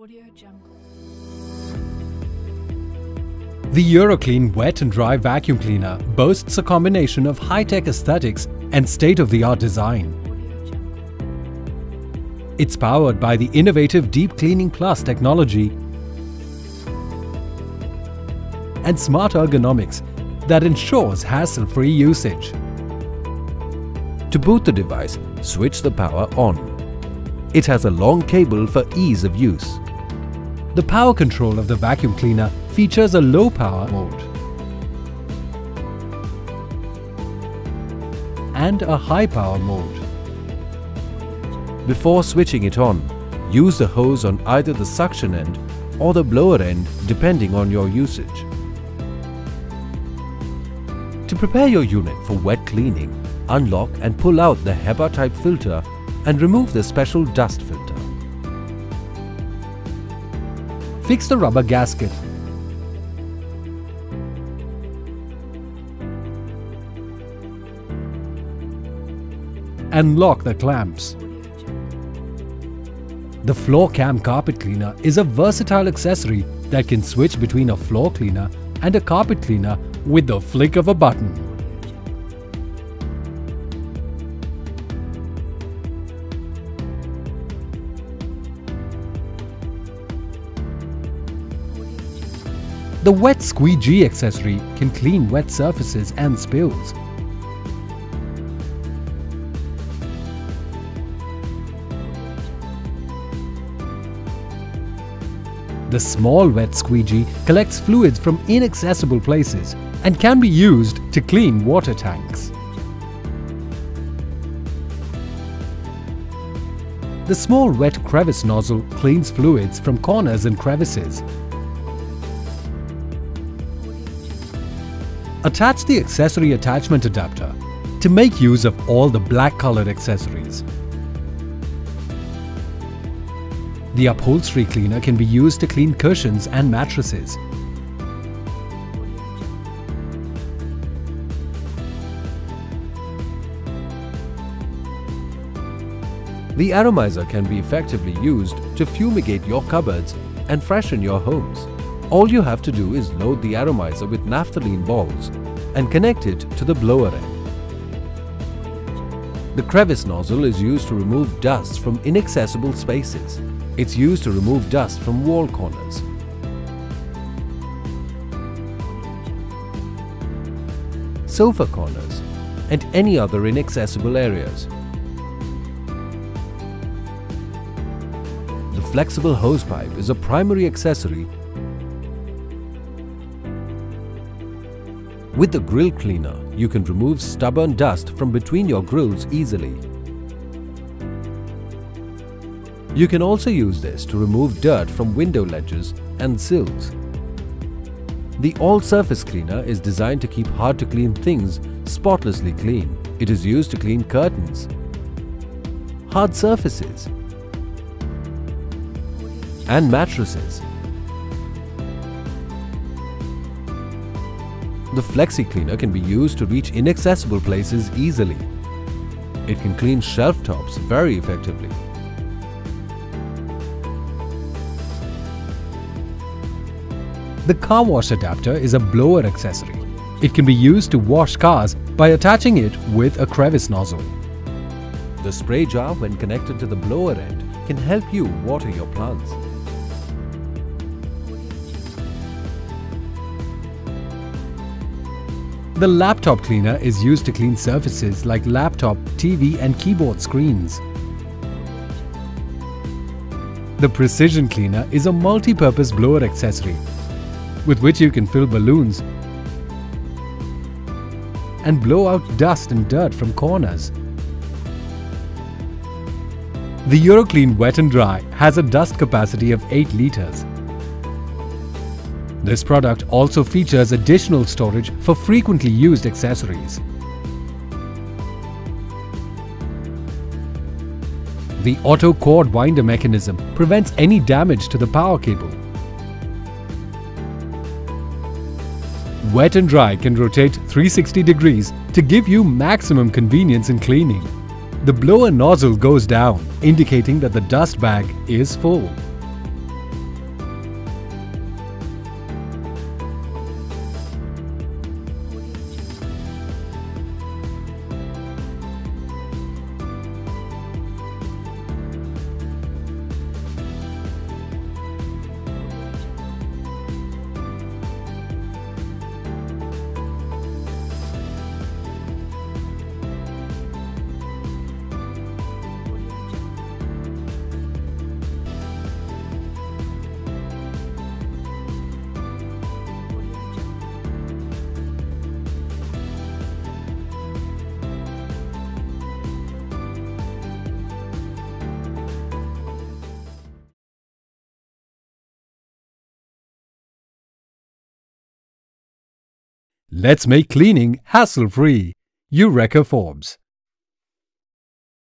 Audio Jungle. The Euroclean Wet and Dry Vacuum Cleaner boasts a combination of high-tech aesthetics and state-of-the-art design. It's powered by the innovative Deep Cleaning Plus technology and smart ergonomics that ensures hassle-free usage. To boot the device, switch the power on. It has a long cable for ease of use. The power control of the vacuum cleaner features a low power mode and a high power mode. Before switching it on, use the hose on either the suction end or the blower end depending on your usage. To prepare your unit for wet cleaning, unlock and pull out the HEPA type filter and remove the special dust filter. Fix the rubber gasket. And lock the clamps. The Floor Cum Carpet Cleaner is a versatile accessory that can switch between a floor cleaner and a carpet cleaner with the flick of a button. The Wet Squeegee accessory can clean wet surfaces and spills. The small wet squeegee collects fluids from inaccessible places and can be used to clean water tanks. The small wet crevice nozzle cleans fluids from corners and crevices. Attach the accessory attachment adapter to make use of all the black colored accessories. The upholstery cleaner can be used to clean cushions and mattresses. The atomizer can be effectively used to fumigate your cupboards and freshen your homes. All you have to do is load the atomizer with naphthalene balls and connect it to the blower end. The crevice nozzle is used to remove dust from inaccessible spaces. It's used to remove dust from wall corners. sofa corners, and any other inaccessible areas. The flexible hosepipe is a primary accessory With the grill cleaner, you can remove stubborn dust from between your grills easily. You can also use this to remove dirt from window ledges and sills. The all-surface cleaner is designed to keep hard-to-clean things spotlessly clean. It is used to clean curtains, hard surfaces, and mattresses. The Flexi Cleaner can be used to reach inaccessible places easily. It can clean shelf tops very effectively. The car wash adapter is a blower accessory. It can be used to wash cars by attaching it with a crevice nozzle. The spray jar, when connected to the blower end, can help you water your plants. The laptop cleaner is used to clean surfaces like laptop, TV and keyboard screens. The Precision Cleaner is a multi-purpose blower accessory with which you can fill balloons and blow out dust and dirt from corners. The Euroclean Wet and Dry has a dust capacity of 8 litres. This product also features additional storage for frequently used accessories. The auto cord winder mechanism prevents any damage to the power cable. Wet and dry can rotate 360 degrees to give you maximum convenience in cleaning. The blower nozzle goes down, indicating that the dust bag is full. Let's make cleaning hassle-free. Eureka Forbes.